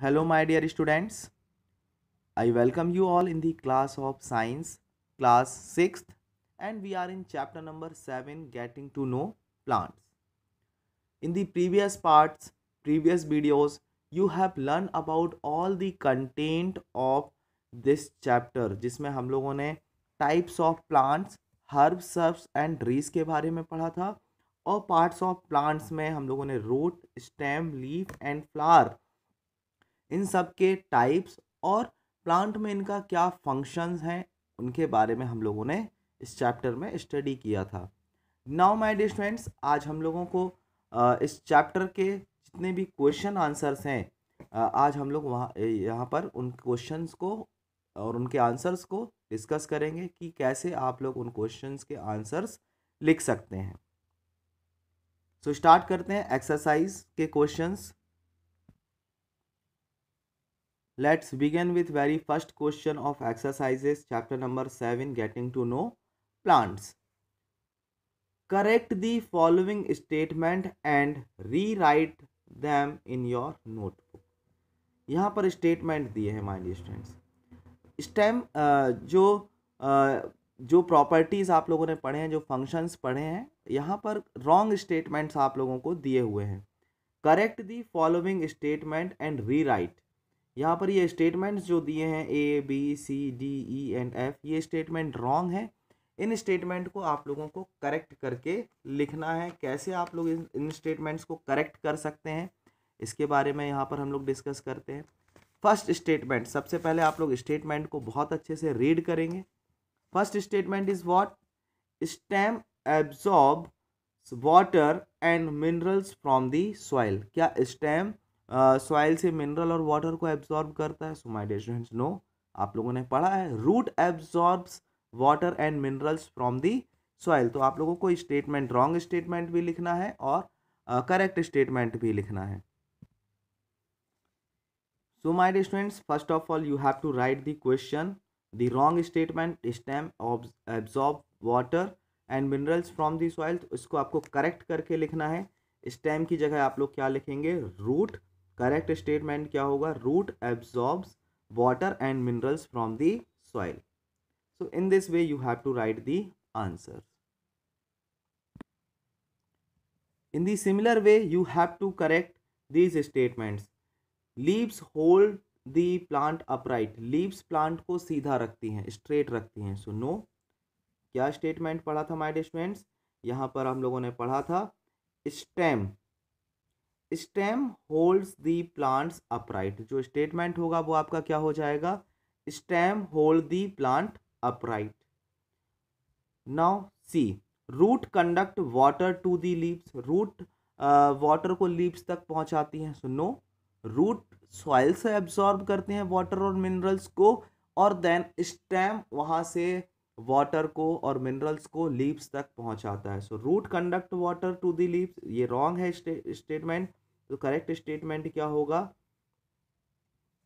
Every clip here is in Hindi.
Hello my dear students I welcome you all in the class of science class six and we are in chapter number seven getting to know plants in the previous parts previous videos you have learn about all the content of this chapter जिसमें हम लोगों ने types of plants herb shrubs and trees के बारे में पढ़ा था, और पार्ट्स ऑफ़ प्लांट्स में हम लोगों ने root stem leaf and flower इन सब के टाइप्स और प्लांट में इनका क्या फ़ंक्शंस हैं उनके बारे में हम लोगों ने इस चैप्टर में स्टडी किया था। नाउ माय डियर स्टूडेंट्स आज हम लोगों को इस चैप्टर के जितने भी क्वेश्चन आंसर्स हैं आज हम लोग वहाँ यहाँ पर उन क्वेश्चंस को और उनके आंसर्स को डिस्कस करेंगे कि कैसे आप लोग उन क्वेश्चंस के आंसर्स लिख सकते हैं। सो so, स्टार्ट करते हैं एक्सरसाइज के questions let's begin with very first question of exercises chapter number seven getting to know plants correct the following statement and rewrite them in your notebook यहाँ पर स्टेटमेंट दिए हैं माइंड स्टूडेंट्स स्टेम जो जो प्रॉपर्टीज़ आप लोगों ने पढ़े हैं, जो फ़ंक्शंस पढ़े हैं, यहाँ पर रॉन्ग स्टेटमेंट्स आप लोगों को दिए हुए हैं. Correct the following statement and rewrite यहाँ पर ये स्टेटमेंट्स जो दिए हैं A B C D E and F ये स्टेटमेंट रॉन्ग है। इन स्टेटमेंट को आप लोगों को करेक्ट करके लिखना है। कैसे आप लोग इन स्टेटमेंट्स को करेक्ट कर सकते हैं, इसके बारे में यहाँ पर हम लोग डिस्कस करते हैं। फ़र्स्ट स्टेटमेंट सबसे पहले आप लोग स्टेटमेंट को बहुत अच्छे से रीड करेंगे। First statement is what stem absorb water and minerals from the soil क्या स्टेम सॉइल से मिनरल और वाटर को एब्जॉर्ब करता है so my dear students no आप लोगों ने पढ़ा है root absorbs water and minerals from the soil तो आप लोगों को स्टेटमेंट रॉन्ग स्टेटमेंट भी लिखना है और करेक्ट uh, स्टेटमेंट भी लिखना है So my dear students, first of all you have to write the question. The wrong statement stem water and minerals from the soil. तो इसको आपको करेक्ट करके लिखना है स्टेम की जगह आप लोग क्या लिखेंगे रूट करेक्ट स्टेटमेंट क्या होगा? Root absorbs water and minerals from the soil so in this way you have to write the answer in the similar way you have to correct these statements leaves hold the plant upright leaves plant को सीधा रखती हैं स्ट्रेट रखती हैं. सो नो क्या स्टेटमेंट पढ़ा था माइडेस्टमेंट्स यहाँ पर हम लोगों ने पढ़ा था stem stem holds the plants upright. जो स्टेटमेंट होगा वो आपका क्या हो जाएगा? Stem hold the plant upright. Now see, root conduct water to the leaves. Root water को लीव्स तक पहुंचाती हैं। सो नो, रूट सॉइल से एब्जॉर्ब करते हैं वाटर और मिनरल्स को और देन स्टेम वहाँ से वाटर को और मिनरल्स को लीव्स तक पहुंचाता है। So root conduct water to the leaves, ये रॉन्ग है स्टेटमेंट। तो करेक्ट स्टेटमेंट क्या होगा?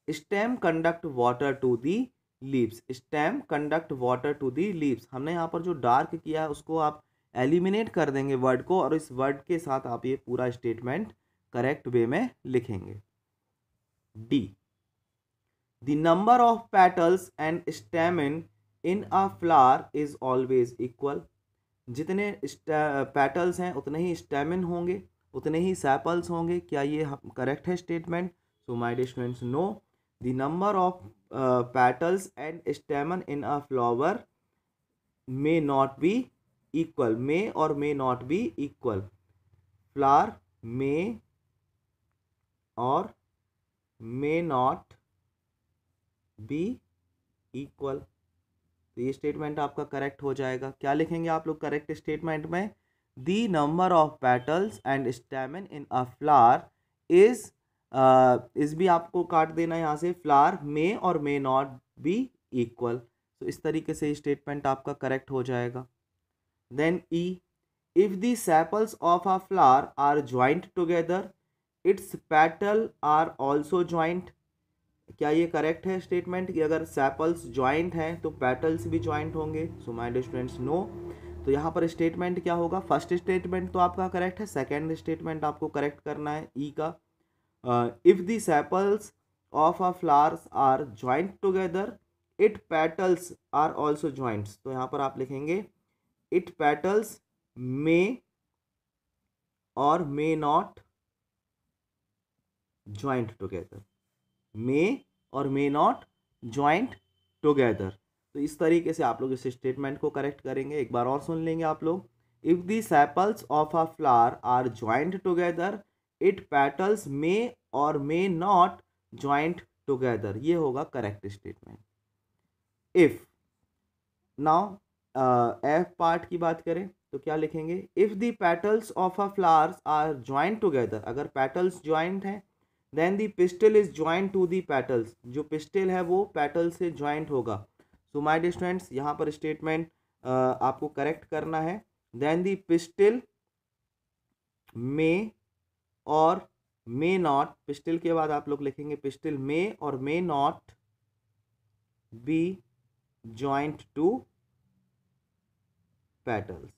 Stem conduct water to the leaves stem conduct water to the leaves हमने यहाँ पर जो डार्क किया है, उसको आप एलिमिनेट कर देंगे वर्ड को और इस वर्ड के साथ आप ये पूरा स्टेटमेंट करेक्ट वे में लिखेंगे. D. The number of petals and stamen in a flower is always equal. जितने पेटल्स हैं, उतने ही स्टेमिन होंगे. उतने ही सैपल्स होंगे। क्या ये करेक्ट है statement so my dear students no the number of petals and stamen in a flower may not be equal may or may not be equal flower may or may not B equal तो ये स्टेटमेंट आपका करेक्ट हो जाएगा। क्या लिखेंगे आप लोग करेक्ट स्टेटमेंट में? The number of petals and stamen in a flower is इस भी आपको काट देना यहाँ से flower may or may not be equal तो इस तरीके से स्टेटमेंट आपका करेक्ट हो जाएगा। Then E if the sepals of a flower are joint together its petal are also joint क्या ये करेक्ट है स्टेटमेंट कि अगर सैपल्स ज्वाइंट हैं तो पैटल्स भी ज्वाइंट होंगे? सो माय स्टूडेंट्स नो तो यहाँ पर स्टेटमेंट क्या होगा? फ़र्स्ट स्टेटमेंट तो आपका करेक्ट है सेकेंड स्टेटमेंट आपको करेक्ट करना है ई का। If the sepals of a flowers are joint together it petals are also joints तो यहाँ पर आप लिखेंगे it petals may or may not joint together may or may not joint together तो इस तरीके से आप लोग इस स्टेटमेंट को करेक्ट करेंगे। एक बार और सुन लेंगे आप लोग। If the sepals of a flower are joint together it petals may or may not joint together ये होगा correct statement if now F part की बात करें तो क्या लिखेंगे? If the petals of a flowers are joint together अगर पेटल्स ज्वाइंट हैं then the pistil is joint to the petals जो पिस्टल है, वो पेटल से ज्वाइंट होगा। सो माय स्टूडेंट्स यहाँ पर स्टेटमेंट आपको करेक्ट करना है। Then the pistol may or may not pistol के बाद आप लोग लिखेंगे pistil may or may not be joint to petals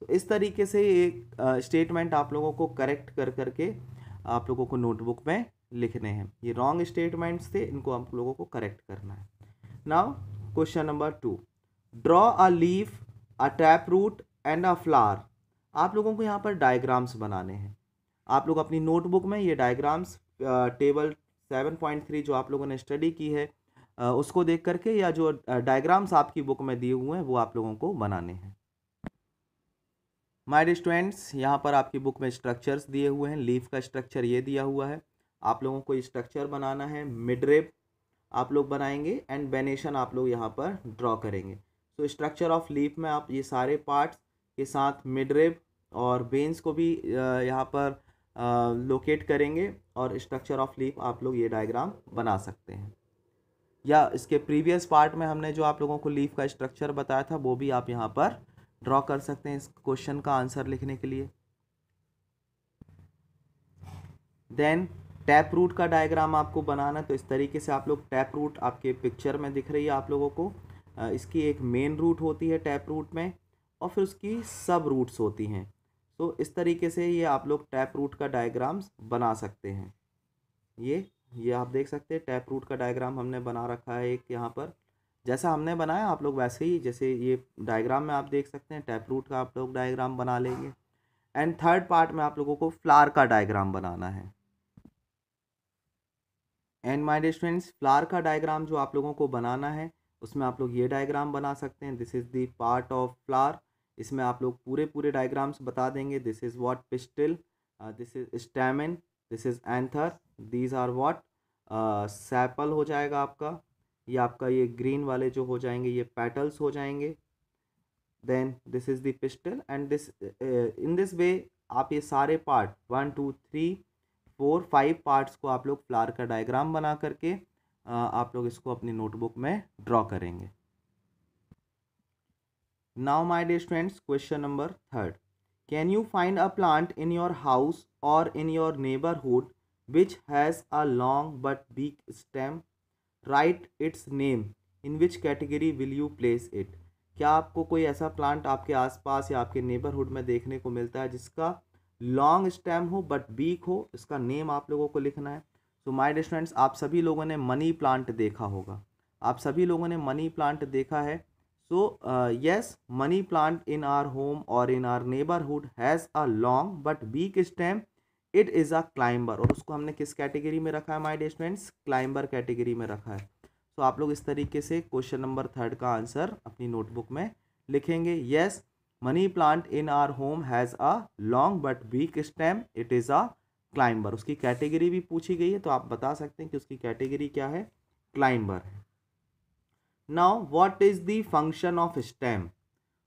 तो इस तरीके से एक स्टेटमेंट आप लोगों को करेक्ट कर करके आप लोगों को नोटबुक में लिखने हैं। ये रॉन्ग स्टेटमेंट्स थे, इनको आप लोगों को करेक्ट करना है। Now question number two draw a leaf a tap root and a flower आप लोगों को यहाँ पर डायग्राम्स बनाने हैं। आप लोग अपनी नोटबुक में ये diagrams table seven point three जो आप लोगों ने स्टडी की है उसको देख करके या जो डायग्राम्स आपकी बुक में दिए हुए हैं, वो आप लोगों को बनाने हैं। माय स्टूडेंट्स यहाँ पर आपकी बुक में स्ट्रक्चर्स दिए हुए हैं लीफ का स्ट्रक्चर ये दिया हुआ है। आप लोगों को स्ट्रक्चर बनाना है मिडरेप आप लोग बनाएँगे एंड बेनेशन आप लोग यहाँ पर ड्रॉ करेंगे। सो स्ट्रक्चर ऑफ़ लीफ में आप ये सारे पार्ट्स के साथ मिडरेप और बेंस को भी यहाँ पर लोकेट करेंगे और स्ट्रक्चर ऑफ़ लीफ आप लोग ये डायग्राम बना सकते हैं। या इसके प्रीवियस पार्ट में हमने जो आप लोगों को लीफ का स्ट्रक्चर बताया था, वो भी आप यहाँ पर ड्रॉ कर सकते हैं इस क्वेश्चन का आंसर लिखने के लिए। देन टैप रूट का डायग्राम आपको बनाना तो इस तरीके से आप लोग टैप रूट आपके पिक्चर में दिख रही है आप लोगों को। इसकी एक मेन रूट होती है टैप रूट में और फिर उसकी सब रूट्स होती हैं। तो इस तरीके से ये आप लोग टैप रूट का डायग्राम्स बना सकते हैं। ये ये आप देख सकते हैं, टैप रूट का डायग्राम हमने बना रखा है एक यहाँ पर। जैसा हमने बनाया आप लोग वैसे ही, जैसे ये डायग्राम में आप देख सकते हैं, टैप रूट का आप लोग डायग्राम बना लेंगे। एंड थर्ड पार्ट में आप लोगों को फ्लार का डायग्राम बनाना है। एंड माय स्टूडेंट्स फ्लावर का डायग्राम जो आप लोगों को बनाना है, उसमें आप लोग ये डायग्राम बना सकते हैं। This is the part of flower इसमें आप लोग पूरे पूरे डायग्राम्स बता देंगे। This is what pistil this is stamen this is anther these are what sepal हो जाएगा आपका। ये आपका ये ग्रीन वाले जो हो जाएँगे, ये पेटल्स हो जाएँगे। Then this is the pistil and this in this way आप ये सारे part one two three four five parts को आप लोग फ्लावर का डायग्राम बना करके आप लोग इसको अपनी नोटबुक में ड्रॉ करेंगे। Now my dear students, question number third. Can you find a plant in your house or in your neighbourhood which has a long but big stem write its name in which category will you place it क्या आपको कोई ऐसा प्लांट आपके आसपास या आपके नेबरहुड में देखने को मिलता है जिसका लॉन्ग स्टेम हो बट बीक हो, इसका नेम आप लोगों को लिखना है। सो माय स्टूडेंट्स आप सभी लोगों ने मनी प्लांट देखा होगा। आप सभी लोगों ने मनी प्लांट देखा है। So yes money plant in our home or in our neighbourhood has a long but weak stem it is a climber or उसको हमने किस कैटेगरी में रखा है माय स्टूडेंट्स क्लाइंबर कैटेगरी में रखा है। तो आप लोग इस तरीके से क्वेश्चन नंबर थर्ड का आंसर अपनी नोटबुक में लिखेंगे। Yes money plant in our home has a long but weak stem it is a climber उसकी कैटेगरी भी पूछी गई है तो आप बता सकते हैं कि उसकी कैटेगरी क्या है? क्लाइंबर है now what is the function of stem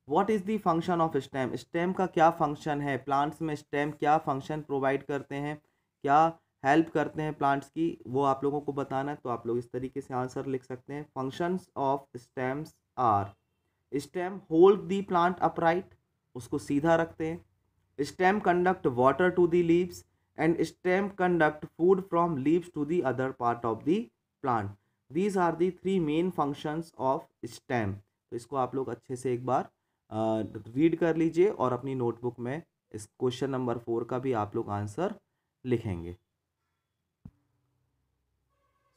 what is the function of stem stem का क्या फ़ंक्शन है? प्लांट्स में स्टेम क्या फ़ंक्शन प्रोवाइड करते हैं? क्या हेल्प करते हैं प्लांट्स की? वो आप लोगों को बताना है तो आप लोग इस तरीके से आंसर लिख सकते हैं। Functions of stems are stem hold the plant upright, उसको सीधा रखते हैं। Stem conduct water to the leaves and stem conduct food from leaves to the other part of the plant. These are the three main functions of stem तो इसको आप लोग अच्छे से एक बार रीड कर लीजिए और अपनी नोटबुक में इस क्वेश्चन नंबर फोर का भी आप लोग आंसर लिखेंगे।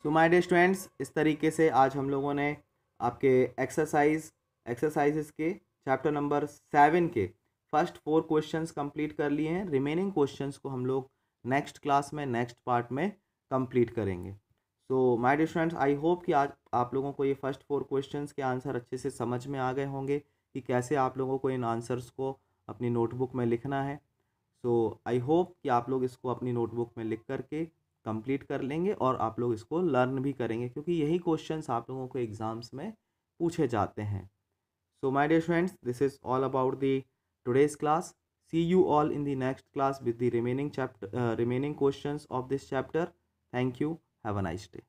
सो माय डे स्टूडेंट्स इस तरीके से आज हम लोगों ने आपके एक्सरसाइज एक्सरसाइजेस के चैप्टर नंबर सेवन के फ़र्स्ट फोर क्वेश्चंस कंप्लीट कर लिए हैं। रिमेनिंग क्वेश्चंस को हम लोग नेक्स्ट क्लास में नेक्स्ट पार्ट में कंप्लीट करेंगे। So my dear students I hope कि आज आप लोगों को ये फ़र्स्ट फोर क्वेश्चंस के आंसर अच्छे से समझ में आ गए होंगे कि कैसे आप लोगों को इन आंसर्स को अपनी नोटबुक में लिखना है। सो आई होप कि आप लोग इसको अपनी नोटबुक में लिख करके कंप्लीट कर लेंगे और आप लोग इसको लर्न भी करेंगे, क्योंकि यही क्वेश्चंस आप लोगों को एग्ज़ाम्स में पूछे जाते हैं। So my dear friends, this is all about the today's class. See you all in the next class with the remaining chapter, uh, remaining questions of this chapter. Thank you. Have a nice day.